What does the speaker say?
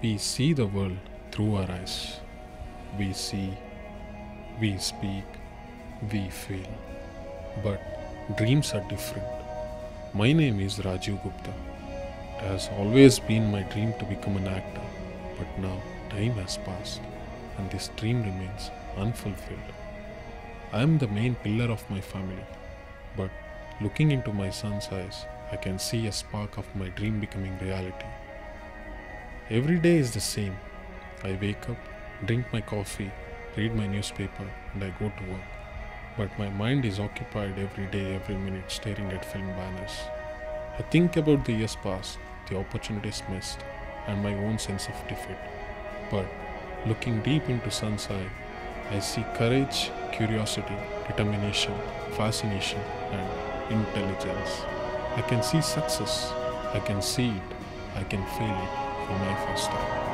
We see the world through our eyes. We see, we speak, we feel. But dreams are different. My name is Rajiv Gupta. It has always been my dream to become an actor, but now time has passed and this dream remains unfulfilled. I am the main pillar of my family, but looking into my son's eyes, I can see a spark of my dream becoming reality. Every day is the same. I wake up, drink my coffee, read my newspaper, and I go to work. But my mind is occupied every day, every minute, staring at film banners. I think about the years past, the opportunities missed, and my own sense of defeat. But looking deep into son's eye, I see courage, curiosity, determination, fascination, and intelligence. I can see success. I can see it. I can feel it time.